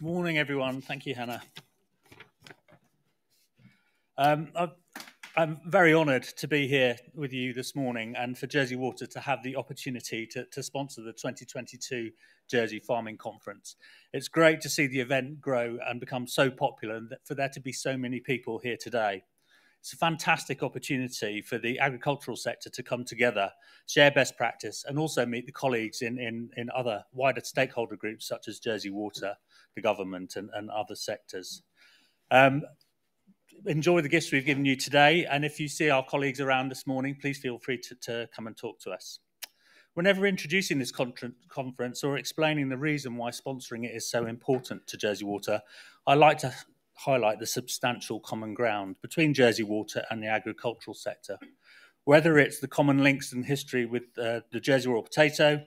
Good morning, everyone. Thank you, Hannah. Um, I'm very honoured to be here with you this morning and for Jersey Water to have the opportunity to, to, sponsor the 2022 Jersey Farming Conference. It's great to see the event grow and become so popular and for there to be so many people here today. It's a fantastic opportunity for the agricultural sector to come together, share best practice, and also meet the colleagues in, in, in other wider stakeholder groups such as Jersey Water, the government, and, and other sectors. Um, enjoy the gifts we've given you today. And if you see our colleagues around this morning, please feel free to, to come and talk to us. Whenever introducing this conference or explaining the reason why sponsoring it is so important to Jersey Water, I like to highlight the substantial common ground between Jersey Water and the agricultural sector. Whether it's the common links in history with uh, the Jersey Royal potato,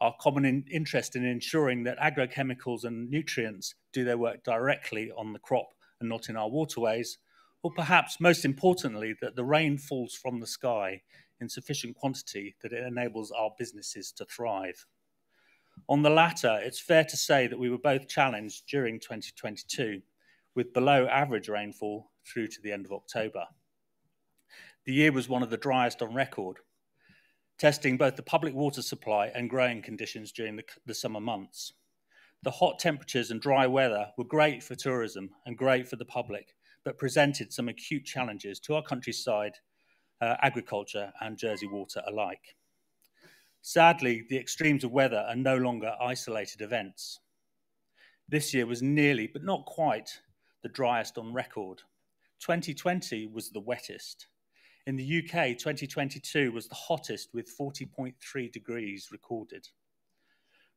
our common in interest in ensuring that agrochemicals and nutrients do their work directly on the crop and not in our waterways, or perhaps most importantly, that the rain falls from the sky in sufficient quantity that it enables our businesses to thrive. On the latter, it's fair to say that we were both challenged during 2022 with below average rainfall through to the end of October. The year was one of the driest on record, testing both the public water supply and growing conditions during the, the summer months. The hot temperatures and dry weather were great for tourism and great for the public, but presented some acute challenges to our countryside, uh, agriculture, and Jersey water alike. Sadly, the extremes of weather are no longer isolated events. This year was nearly, but not quite, the driest on record. 2020 was the wettest. In the UK, 2022 was the hottest with 40.3 degrees recorded.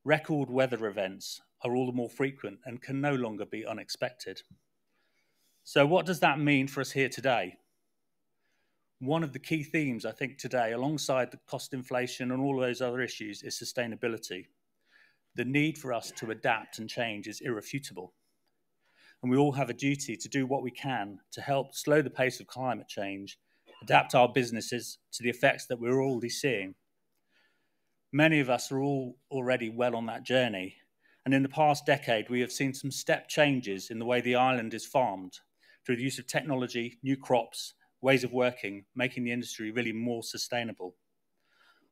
Record weather events are all the more frequent and can no longer be unexpected. So, what does that mean for us here today? One of the key themes, I think, today, alongside the cost inflation and all those other issues, is sustainability. The need for us to adapt and change is irrefutable. And we all have a duty to do what we can to help slow the pace of climate change, adapt our businesses to the effects that we're already seeing. Many of us are all already well on that journey. And in the past decade, we have seen some step changes in the way the island is farmed through the use of technology, new crops, ways of working, making the industry really more sustainable.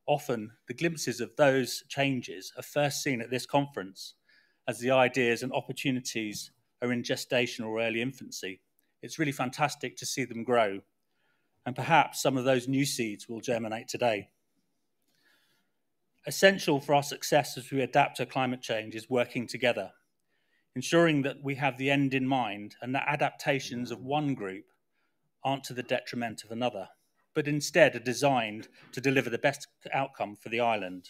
Often, the glimpses of those changes are first seen at this conference as the ideas and opportunities are in gestation or early infancy. It's really fantastic to see them grow, and perhaps some of those new seeds will germinate today. Essential for our success as we adapt to climate change is working together ensuring that we have the end in mind and that adaptations of one group aren't to the detriment of another, but instead are designed to deliver the best outcome for the island.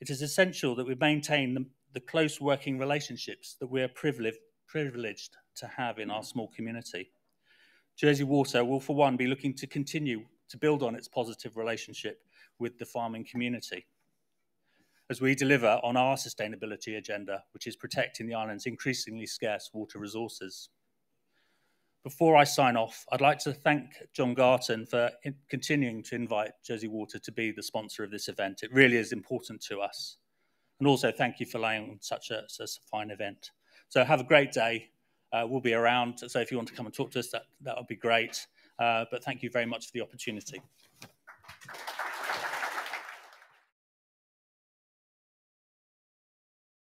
It is essential that we maintain the, the close working relationships that we are privileged, privileged to have in our small community. Jersey Water will, for one, be looking to continue to build on its positive relationship with the farming community as we deliver on our sustainability agenda, which is protecting the island's increasingly scarce water resources. Before I sign off, I'd like to thank John Garton for continuing to invite Jersey Water to be the sponsor of this event. It really is important to us. And also thank you for laying on such a, such a fine event. So have a great day. Uh, we'll be around. So if you want to come and talk to us, that, that would be great. Uh, but thank you very much for the opportunity.